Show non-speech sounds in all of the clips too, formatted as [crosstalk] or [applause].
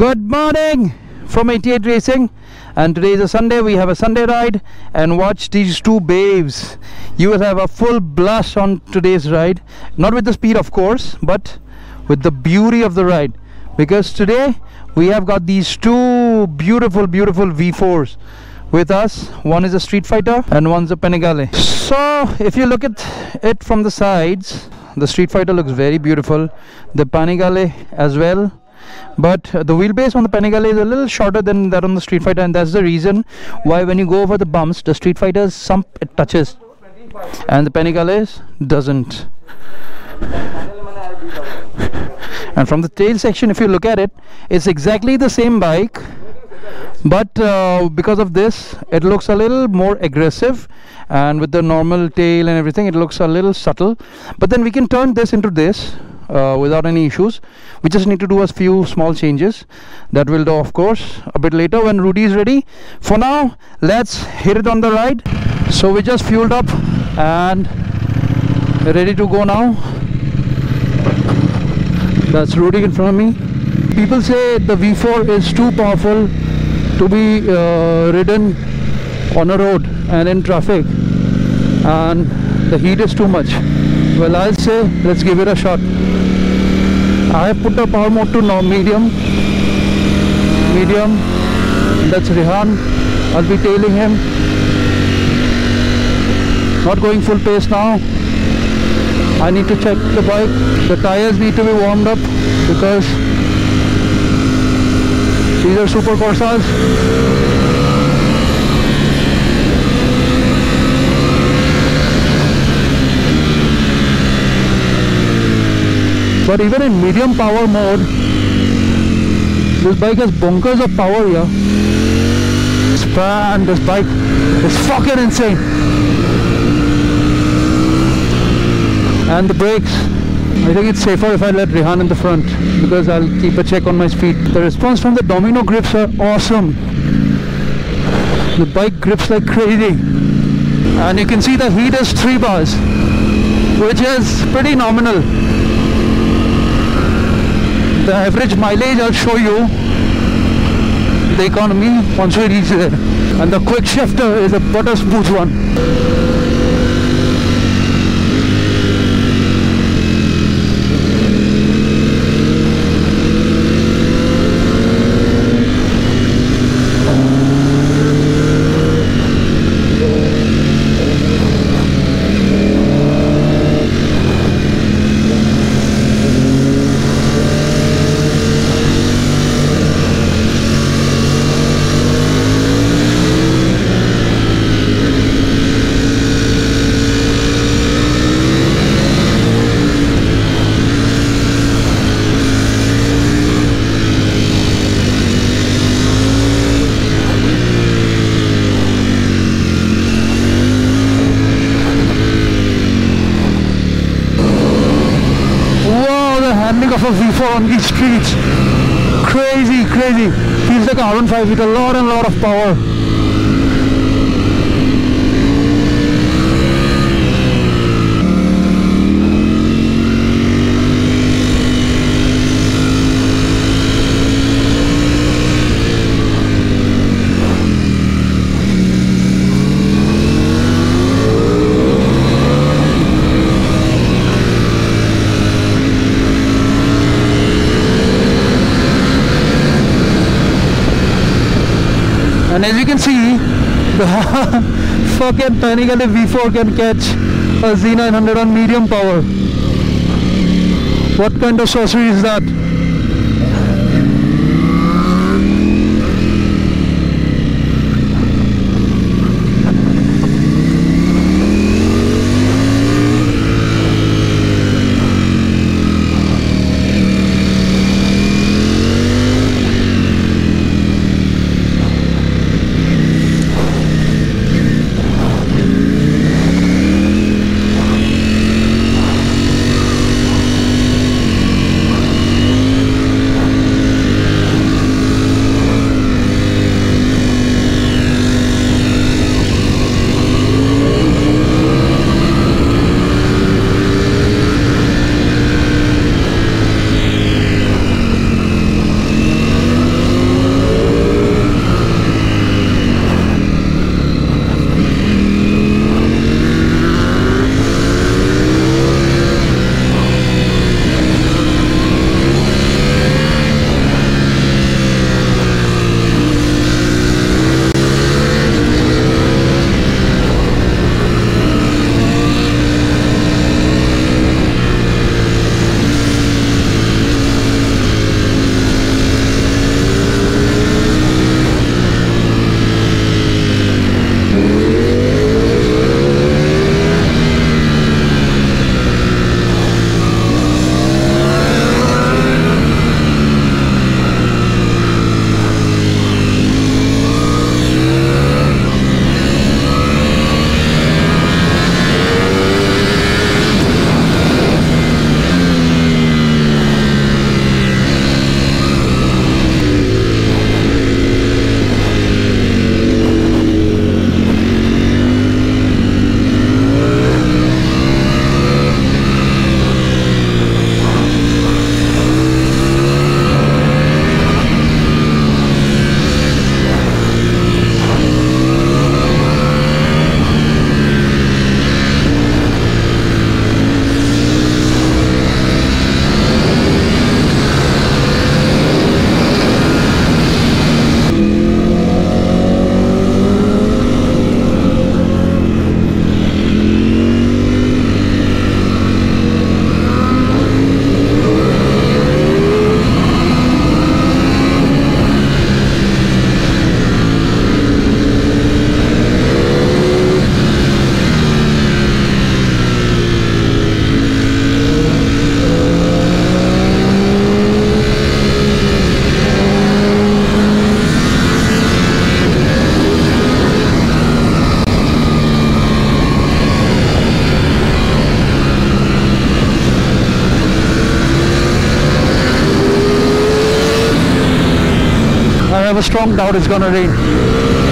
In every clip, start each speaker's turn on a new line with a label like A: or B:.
A: Good morning from 88 Racing. And today is a Sunday. We have a Sunday ride and watch these two babes. You will have a full blast on today's ride. Not with the speed of course but with the beauty of the ride. Because today we have got these two beautiful beautiful V4s with us. One is a Street Fighter and one's a Panigale. So if you look at it from the sides the Street Fighter looks very beautiful. The Panigale as well but the wheelbase on the Panigale is a little shorter than that on the Street Fighter and that's the reason why when you go over the bumps the Street Fighter's sump it touches. And the Panigale doesn't. [laughs] And from the tail section if you look at it it's exactly the same bike. But uh, because of this it looks a little more aggressive. And with the normal tail and everything it looks a little subtle. But then we can turn this into this uh, without any issues. We just need to do a few small changes. That we'll do of course. A bit later when Rudy is ready. For now let's hit it on the ride. So we just fueled up and ready to go now. That's Rudy in front of me. People say the V4 is too powerful to be uh, ridden on a road and in traffic and the heat is too much. Well I'll say let's give it a shot I have put the power mode to now medium. Medium. That's Rehan. I'll be tailing him. Not going full pace now. I need to check the bike. The tires need to be warmed up because these are super Corsas but even in medium power mode this bike has bonkers of power here. It's and this bike is fucking insane. And the brakes I think it's safer if I let Rehan in the front because I'll keep a check on my speed. The response from the domino grips are awesome. The bike grips like crazy. And you can see the heat is 3 bars which is pretty nominal the average mileage I'll show you the economy once we reach there. And the quick shifter is a butter smooth one of a V4 on these streets. Crazy, crazy. Feels like a R15 with a lot and lot of power. and as you can see the [laughs] fucking Panigale V4 can catch a Z900 on medium power. What kind of sorcery is that strong doubt it's going to rain.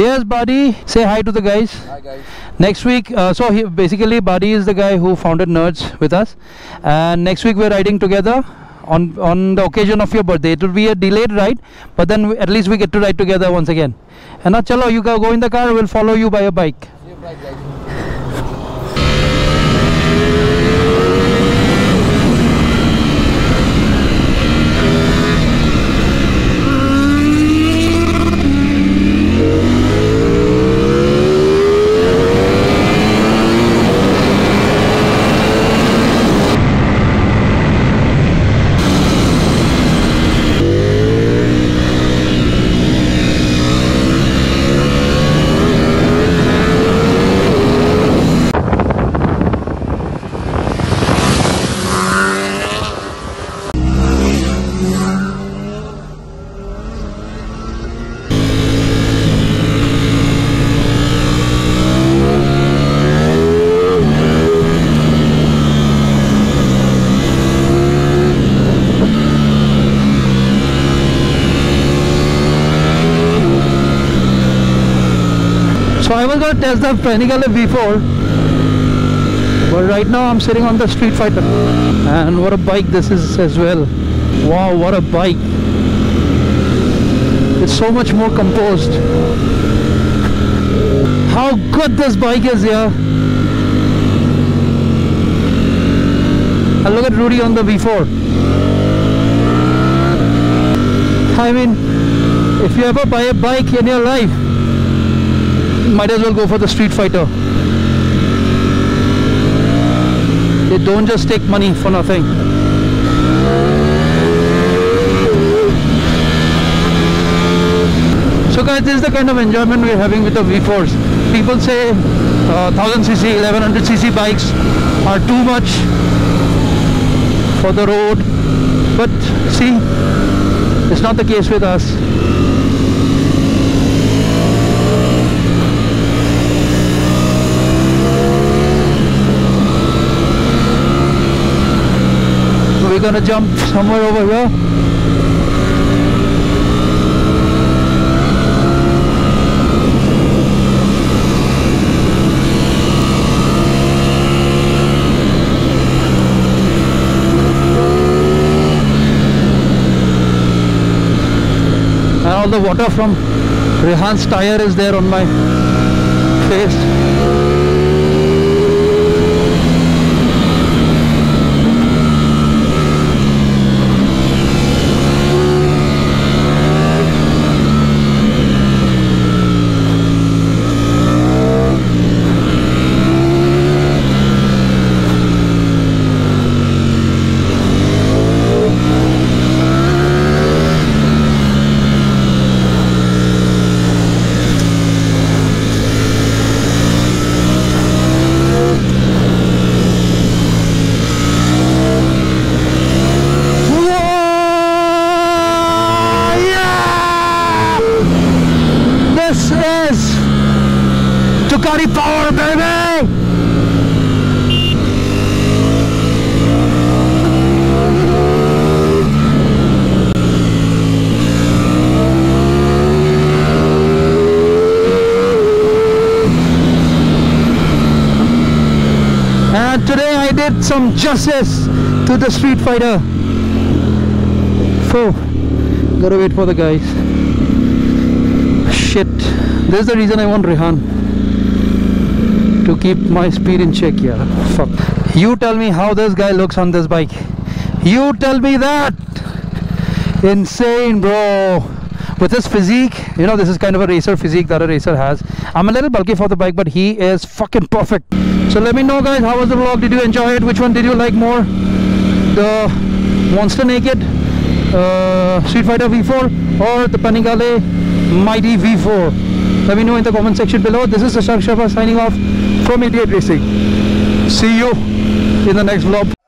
A: Here's Buddy. Say hi to the guys.
B: Hi guys.
A: Next week, uh, so he, basically, Buddy is the guy who founded Nerds with us, and next week we're riding together on on the occasion of your birthday. It will be a delayed ride, but then we, at least we get to ride together once again. And now, chalo, you go, go in the car. We'll follow you by a bike. Test the Panigale before, but right now I'm sitting on the Street Fighter, and what a bike this is as well. Wow, what a bike! It's so much more composed. How good this bike is, yeah. And look at Rudy on the V4. I mean, if you ever buy a bike in your life, might as well go for the Street Fighter. They don't just take money for nothing. So guys, this is the kind of enjoyment we're having with the V4s. People say uh, 1000cc, 1100cc bikes are too much for the road. But see, it's not the case with us. We're gonna jump somewhere over here. All the water from Rehan's tire is there on my face. Whoa! Yeah! This is Ducati power, baby! And today I did some justice to the Street Fighter. So, gotta wait for the guys. Shit. This is the reason I want Rehan. To keep my speed in check, yeah. Fuck. You tell me how this guy looks on this bike. You tell me that. insane bro with his physique you know this is kind of a racer physique that a racer has i'm a little bulky for the bike but he is fucking perfect so let me know guys how was the vlog did you enjoy it which one did you like more the monster naked uh, street fighter v4 or the panigale mighty v4 let me know in the comment section below. This is Sashank Sharma signing off from 88 Racing see you in the next vlog